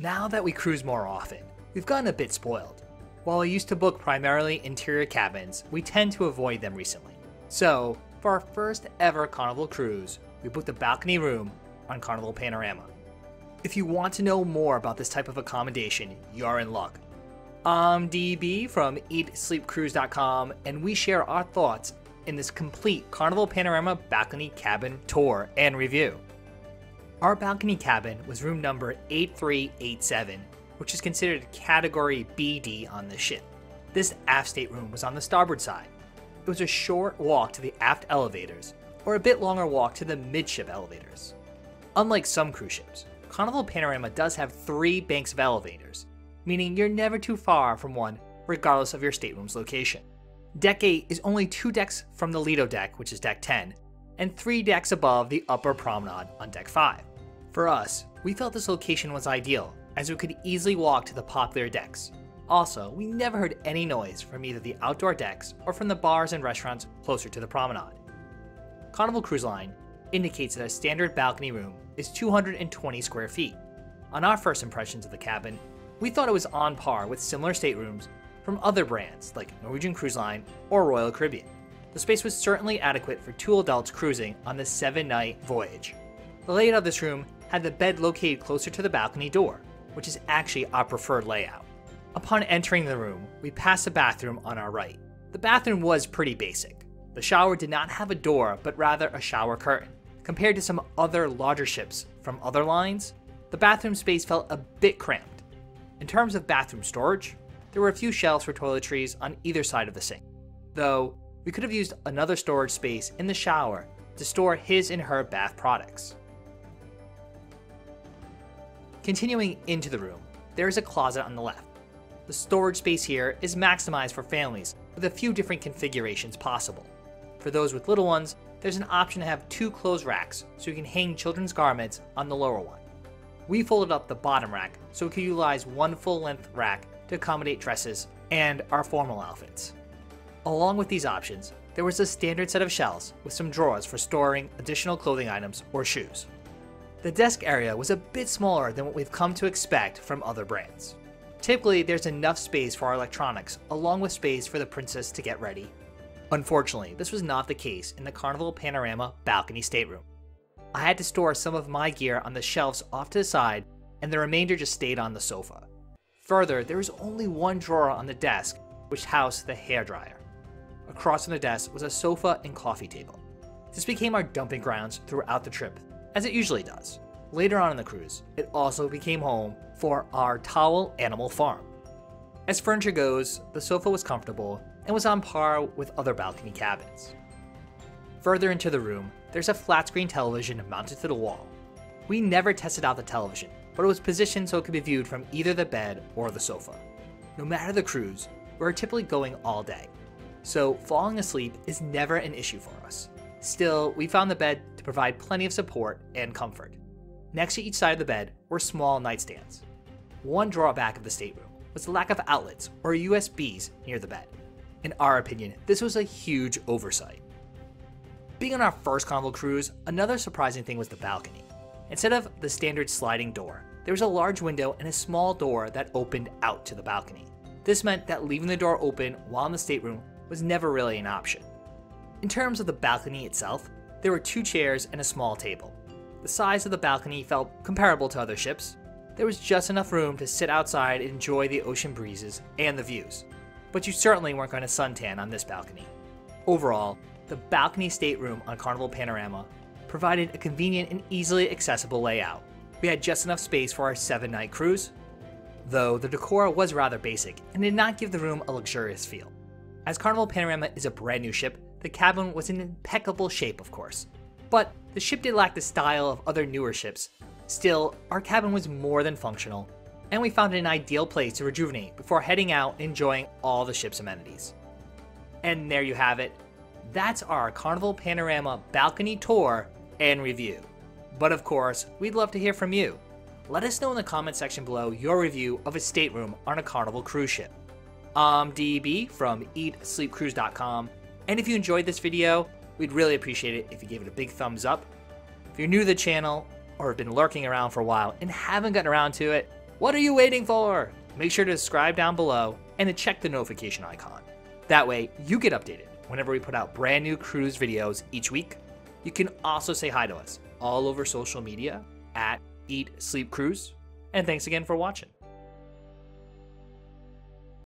Now that we cruise more often, we've gotten a bit spoiled. While I used to book primarily interior cabins, we tend to avoid them recently. So, for our first ever Carnival cruise, we booked a balcony room on Carnival Panorama. If you want to know more about this type of accommodation, you're in luck. I'm DB from EatSleepCruise.com, and we share our thoughts in this complete Carnival Panorama balcony cabin tour and review. Our balcony cabin was room number 8387, which is considered category BD on the ship. This aft stateroom was on the starboard side. It was a short walk to the aft elevators, or a bit longer walk to the midship elevators. Unlike some cruise ships, Carnival Panorama does have three banks of elevators, meaning you're never too far from one regardless of your stateroom's location. Deck 8 is only two decks from the Lido deck, which is deck 10, and three decks above the upper promenade on deck 5. For us, we felt this location was ideal, as we could easily walk to the popular decks. Also, we never heard any noise from either the outdoor decks or from the bars and restaurants closer to the promenade. Carnival Cruise Line indicates that a standard balcony room is 220 square feet. On our first impressions of the cabin, we thought it was on par with similar staterooms from other brands like Norwegian Cruise Line or Royal Caribbean. The space was certainly adequate for two adults cruising on this seven night voyage. The layout of this room had the bed located closer to the balcony door, which is actually our preferred layout. Upon entering the room, we passed the bathroom on our right. The bathroom was pretty basic. The shower did not have a door, but rather a shower curtain. Compared to some other larger ships from other lines, the bathroom space felt a bit cramped. In terms of bathroom storage, there were a few shelves for toiletries on either side of the sink. Though, we could have used another storage space in the shower to store his and her bath products. Continuing into the room, there is a closet on the left. The storage space here is maximized for families with a few different configurations possible. For those with little ones, there's an option to have two clothes racks so you can hang children's garments on the lower one. We folded up the bottom rack so we could utilize one full length rack to accommodate dresses and our formal outfits. Along with these options, there was a standard set of shelves with some drawers for storing additional clothing items or shoes. The desk area was a bit smaller than what we've come to expect from other brands. Typically, there's enough space for our electronics, along with space for the princess to get ready. Unfortunately, this was not the case in the Carnival Panorama balcony stateroom. I had to store some of my gear on the shelves off to the side, and the remainder just stayed on the sofa. Further, there was only one drawer on the desk, which housed the hairdryer. Across from the desk was a sofa and coffee table. This became our dumping grounds throughout the trip, as it usually does. Later on in the cruise, it also became home for our Towel Animal Farm. As furniture goes, the sofa was comfortable and was on par with other balcony cabins. Further into the room, there's a flat screen television mounted to the wall. We never tested out the television, but it was positioned so it could be viewed from either the bed or the sofa. No matter the cruise, we're typically going all day, so falling asleep is never an issue for us. Still, we found the bed to provide plenty of support and comfort. Next to each side of the bed were small nightstands. One drawback of the stateroom was the lack of outlets or USBs near the bed. In our opinion, this was a huge oversight. Being on our first Carnival cruise, another surprising thing was the balcony. Instead of the standard sliding door, there was a large window and a small door that opened out to the balcony. This meant that leaving the door open while in the stateroom was never really an option. In terms of the balcony itself, there were two chairs and a small table. The size of the balcony felt comparable to other ships. There was just enough room to sit outside and enjoy the ocean breezes and the views. But you certainly weren't going to suntan on this balcony. Overall, the balcony stateroom on Carnival Panorama provided a convenient and easily accessible layout. We had just enough space for our seven night cruise, though the decor was rather basic and did not give the room a luxurious feel. As Carnival Panorama is a brand new ship, the cabin was in impeccable shape, of course. But the ship did lack the style of other newer ships. Still, our cabin was more than functional, and we found an ideal place to rejuvenate before heading out and enjoying all the ship's amenities. And there you have it. That's our Carnival Panorama balcony tour and review. But of course, we'd love to hear from you. Let us know in the comment section below your review of a stateroom on a Carnival cruise ship. I'm DB from EatSleepCruise.com, and if you enjoyed this video, we'd really appreciate it if you gave it a big thumbs up. If you're new to the channel or have been lurking around for a while and haven't gotten around to it, What are you waiting for? Make sure to subscribe down below and to check the notification icon. That way, you get updated whenever we put out brand new cruise videos each week. You can also say hi to us all over social media at Eat Sleep Cruise. And thanks again for watching.